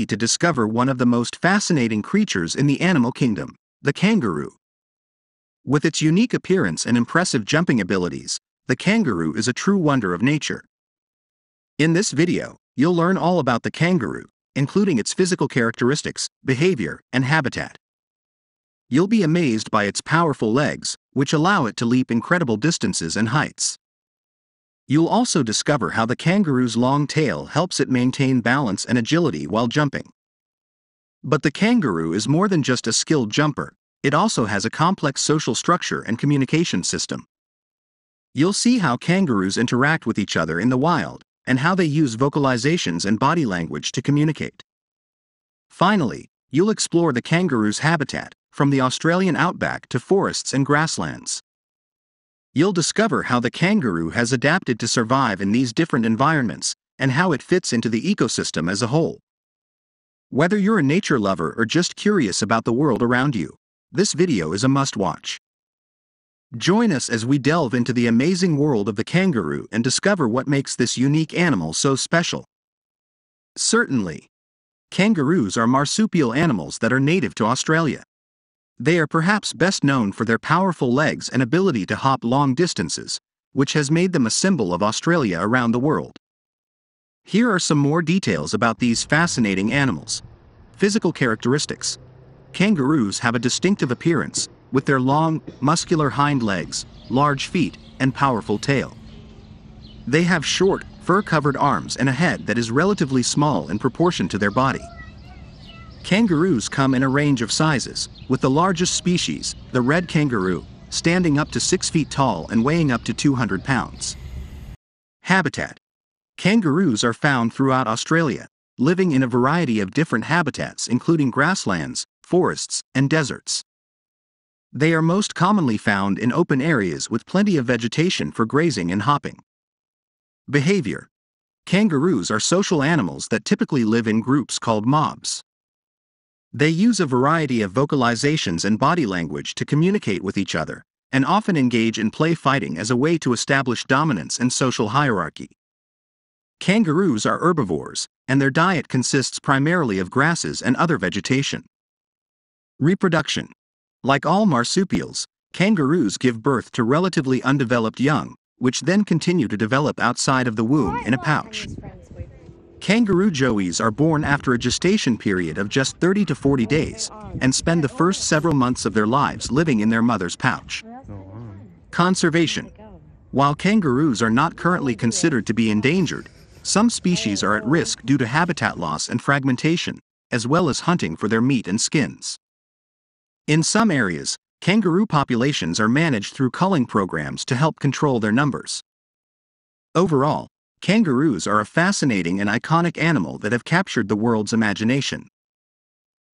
ready to discover one of the most fascinating creatures in the animal kingdom, the kangaroo. With its unique appearance and impressive jumping abilities, the kangaroo is a true wonder of nature. In this video, you'll learn all about the kangaroo, including its physical characteristics, behavior, and habitat. You'll be amazed by its powerful legs, which allow it to leap incredible distances and heights. You'll also discover how the kangaroo's long tail helps it maintain balance and agility while jumping. But the kangaroo is more than just a skilled jumper, it also has a complex social structure and communication system. You'll see how kangaroos interact with each other in the wild, and how they use vocalizations and body language to communicate. Finally, you'll explore the kangaroo's habitat, from the Australian outback to forests and grasslands. You'll discover how the kangaroo has adapted to survive in these different environments and how it fits into the ecosystem as a whole. Whether you're a nature lover or just curious about the world around you, this video is a must watch. Join us as we delve into the amazing world of the kangaroo and discover what makes this unique animal so special. Certainly, kangaroos are marsupial animals that are native to Australia. They are perhaps best known for their powerful legs and ability to hop long distances, which has made them a symbol of Australia around the world. Here are some more details about these fascinating animals. Physical characteristics Kangaroos have a distinctive appearance, with their long, muscular hind legs, large feet, and powerful tail. They have short, fur covered arms and a head that is relatively small in proportion to their body. Kangaroos come in a range of sizes, with the largest species, the red kangaroo, standing up to 6 feet tall and weighing up to 200 pounds. Habitat Kangaroos are found throughout Australia, living in a variety of different habitats including grasslands, forests, and deserts. They are most commonly found in open areas with plenty of vegetation for grazing and hopping. Behavior Kangaroos are social animals that typically live in groups called mobs. They use a variety of vocalizations and body language to communicate with each other, and often engage in play fighting as a way to establish dominance and social hierarchy. Kangaroos are herbivores, and their diet consists primarily of grasses and other vegetation. Reproduction Like all marsupials, kangaroos give birth to relatively undeveloped young, which then continue to develop outside of the womb in a pouch. Kangaroo joeys are born after a gestation period of just 30 to 40 days and spend the first several months of their lives living in their mother's pouch. Conservation While kangaroos are not currently considered to be endangered, some species are at risk due to habitat loss and fragmentation, as well as hunting for their meat and skins. In some areas, kangaroo populations are managed through culling programs to help control their numbers. Overall, kangaroos are a fascinating and iconic animal that have captured the world's imagination.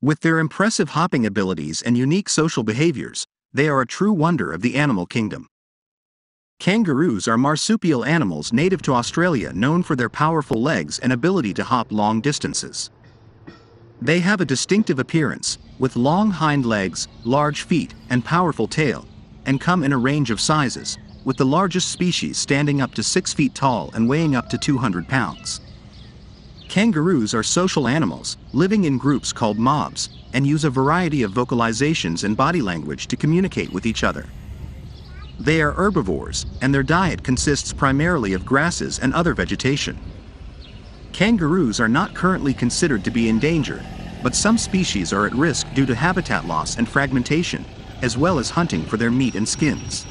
With their impressive hopping abilities and unique social behaviors, they are a true wonder of the animal kingdom. Kangaroos are marsupial animals native to Australia known for their powerful legs and ability to hop long distances. They have a distinctive appearance, with long hind legs, large feet, and powerful tail, and come in a range of sizes, with the largest species standing up to 6 feet tall and weighing up to 200 pounds. Kangaroos are social animals, living in groups called mobs, and use a variety of vocalizations and body language to communicate with each other. They are herbivores, and their diet consists primarily of grasses and other vegetation. Kangaroos are not currently considered to be endangered, but some species are at risk due to habitat loss and fragmentation, as well as hunting for their meat and skins.